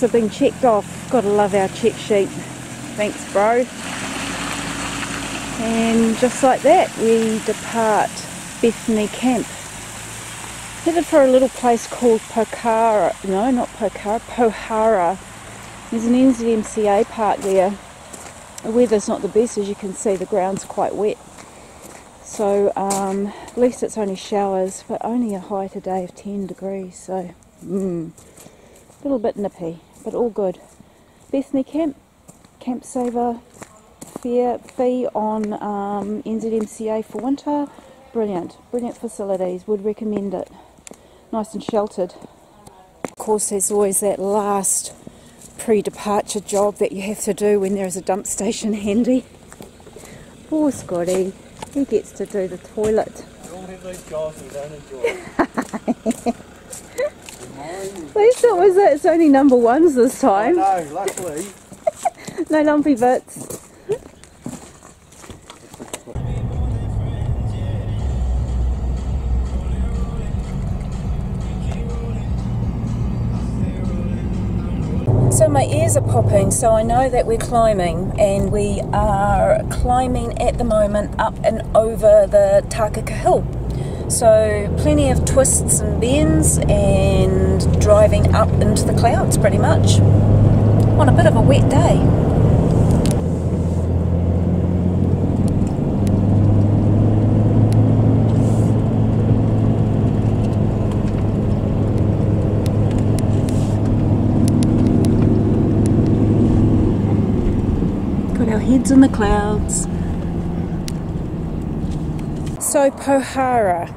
have been. Lists have been checked off. Gotta love our check sheet. Thanks, bro. And just like that, we depart Bethany Camp. Headed for a little place called Pokhara. No, not Pokhara, Pohara. There's an NZMCA park there. The weather's not the best, as you can see, the ground's quite wet. So, um, at least it's only showers, but only a high today of 10 degrees. So, mm, little bit nippy, but all good. Bethany Camp, Camp Saver fare, fee on um, NZMCA for winter. Brilliant, brilliant facilities, would recommend it nice and sheltered. Of course, there's always that last pre departure job that you have to do when there is a dump station handy. Poor Scotty, he gets to do the toilet. At least it was it's only number ones this time. No, luckily. no lumpy bits. So my ears are popping, so I know that we're climbing, and we are climbing at the moment up and over the Takaka Hill. So plenty of twists and bends, and driving up into the clouds pretty much on a bit of a wet day. Got our heads in the clouds. So, Pohara.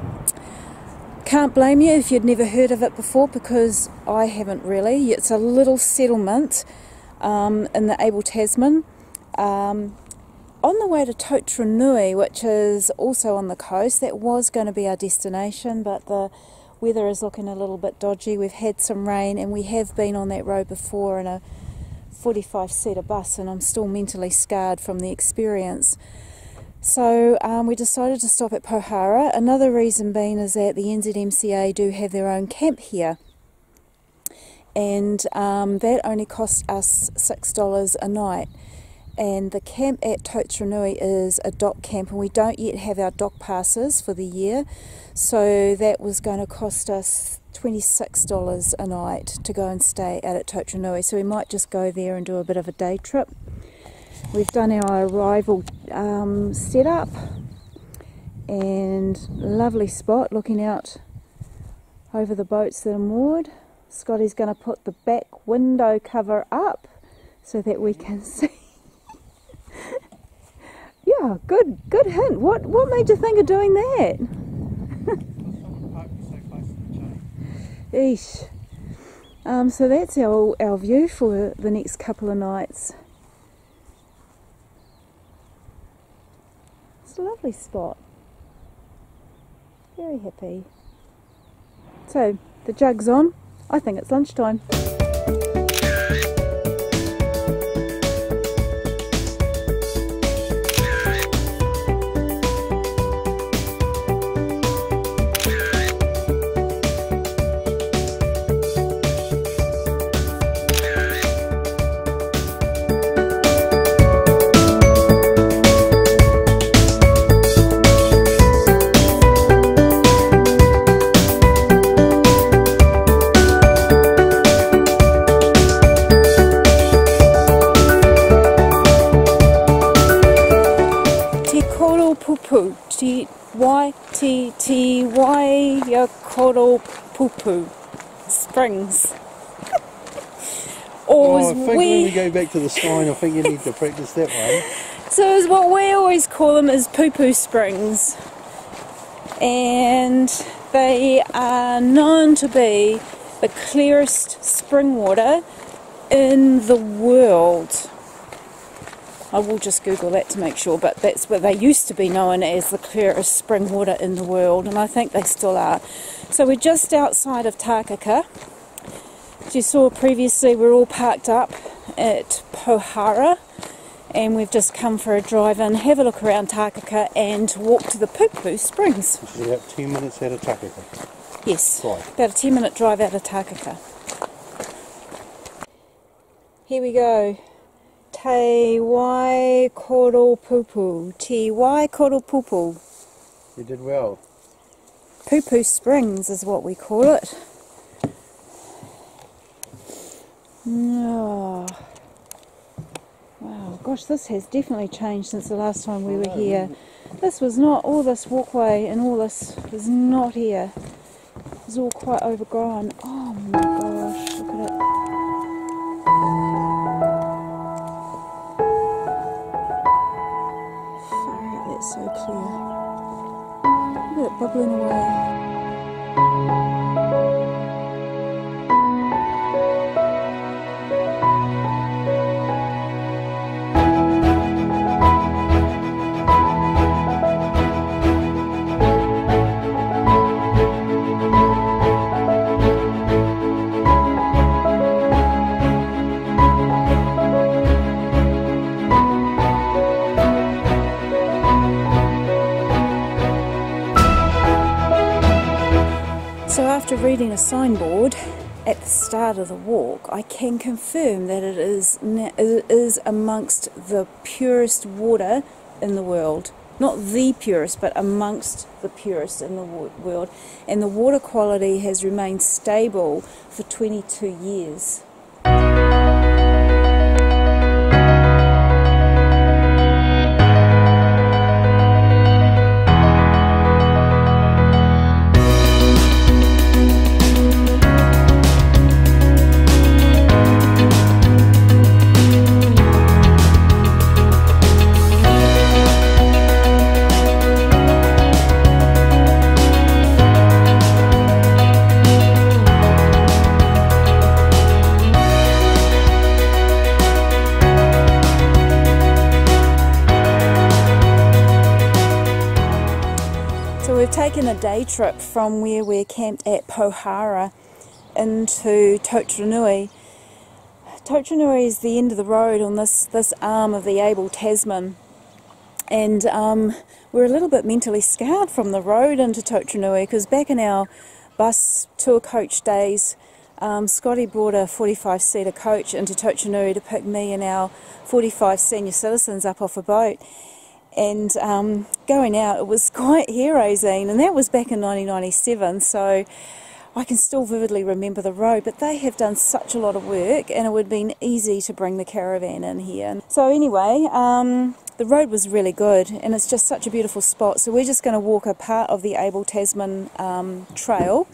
Can't blame you if you'd never heard of it before because I haven't really. It's a little settlement um, in the Abel Tasman um, on the way to Totaranui, which is also on the coast. That was going to be our destination, but the weather is looking a little bit dodgy. We've had some rain and we have been on that road before in a 45 seater bus and I'm still mentally scarred from the experience. So um, we decided to stop at Pohara. Another reason being is that the NZMCA do have their own camp here. And um, that only cost us $6 a night. And the camp at Totaranui is a DOC camp, and we don't yet have our DOC passes for the year. So that was going to cost us $26 a night to go and stay out at Totaranui. So we might just go there and do a bit of a day trip. We've done our arrival um, setup and lovely spot looking out over the boats that are moored. Scotty's going to put the back window cover up so that we can see. yeah, good good hint. What what made you think of doing that? Eesh. Um, so that's our, our view for the next couple of nights. It's a lovely spot. Very happy. So, the jug's on. I think it's lunchtime. Pupu. T Y T T Y Yakoro Pupu Springs. or oh, I think we... when we go back to the sign, I think you need to practice that one. So is what we always call them is Pupu Springs, and they are known to be the clearest spring water in the world. I will just Google that to make sure, but that's where they used to be known as the clearest spring water in the world, and I think they still are. So we're just outside of Takaka. As you saw previously, we're all parked up at Pohara, and we've just come for a drive in, have a look around Takaka, and walk to the Pupu Springs. About 10 minutes out of Takaka. Yes, right. about a 10 minute drive out of Takaka. Here we go. Te Wai Pupu. Te Wai Pupu. You did well. Pupu Springs is what we call it. Oh. Wow, gosh, this has definitely changed since the last time we were here. This was not, all this walkway and all this was not here. It was all quite overgrown. Oh it bubbling away. So after reading a signboard at the start of the walk, I can confirm that it is it is amongst the purest water in the world. Not the purest, but amongst the purest in the world. And the water quality has remained stable for 22 years. A day trip from where we're camped at Pohara into Totaranui. Totaranui is the end of the road on this, this arm of the Abel Tasman and um, we're a little bit mentally scarred from the road into Totaranui because back in our bus tour coach days um, Scotty brought a 45 seater coach into Totaranui to pick me and our 45 senior citizens up off a boat and um, going out, it was quite hair raising, and that was back in 1997. So I can still vividly remember the road, but they have done such a lot of work, and it would have been easy to bring the caravan in here. So anyway, um, the road was really good, and it's just such a beautiful spot. So we're just going to walk a part of the Abel Tasman um, trail.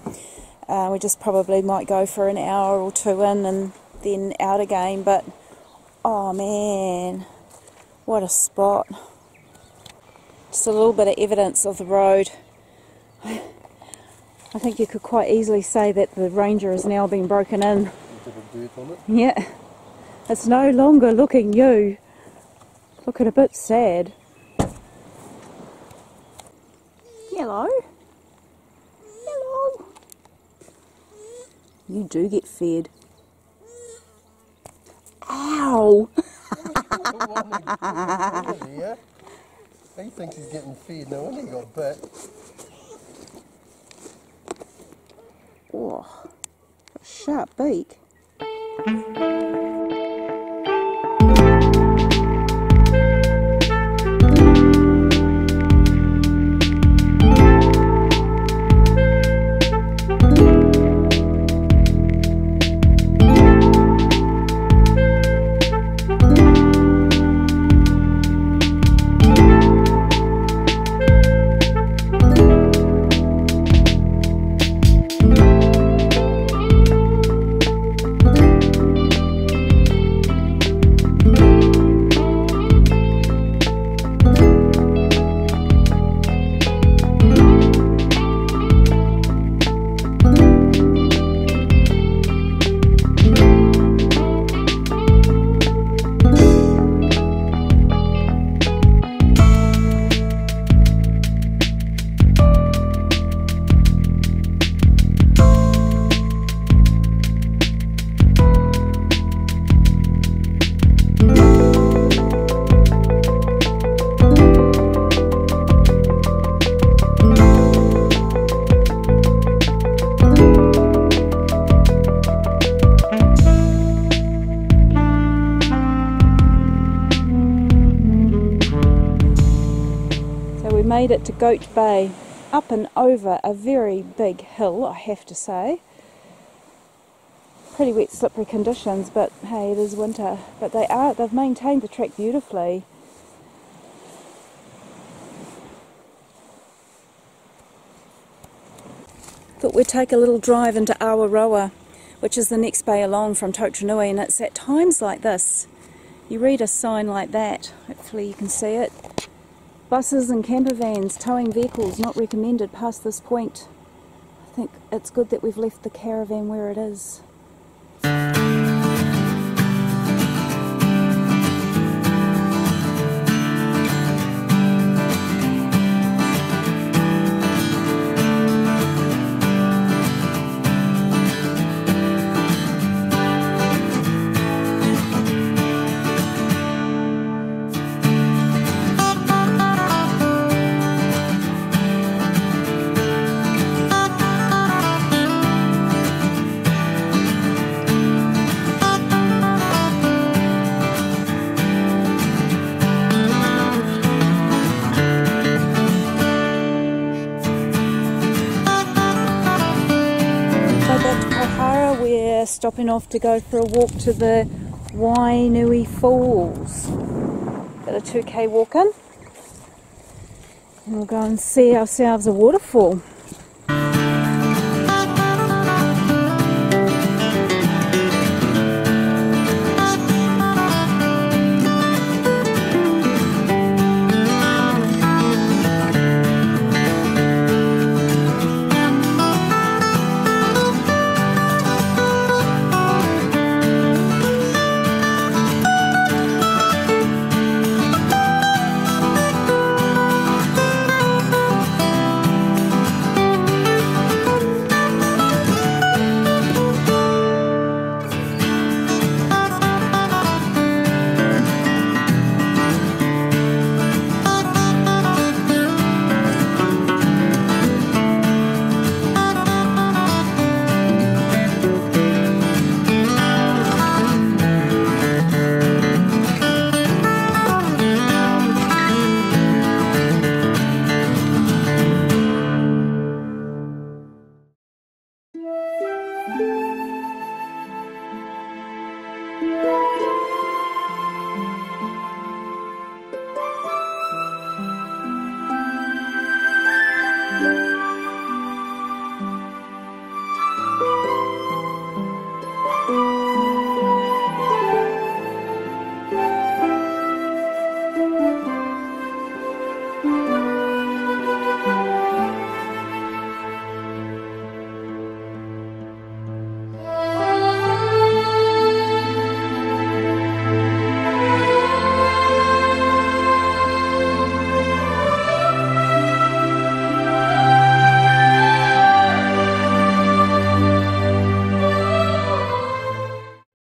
Uh, we just probably might go for an hour or two in, and then out again. But oh man, what a spot! Just a little bit of evidence of the road. I think you could quite easily say that the Ranger has now been broken in. It. Yeah, it's no longer looking new. Looking a bit sad. Hello. Hello. You do get fed. Ow! He thinks he's getting feed. no wonder he got bit. Oh, sharp beak. Made it to Goat Bay, up and over a very big hill, I have to say. Pretty wet, slippery conditions, but hey, it is winter. But they are, they've maintained the track beautifully. Thought we'd take a little drive into Awaroa, which is the next bay along from Totaranui, and it's at times like this. You read a sign like that, hopefully you can see it. Buses and camper vans towing vehicles not recommended past this point. I think it's good that we've left the caravan where it is. Stopping off to go for a walk to the Wainui Falls. Got a 2k walk in. And we'll go and see ourselves a waterfall.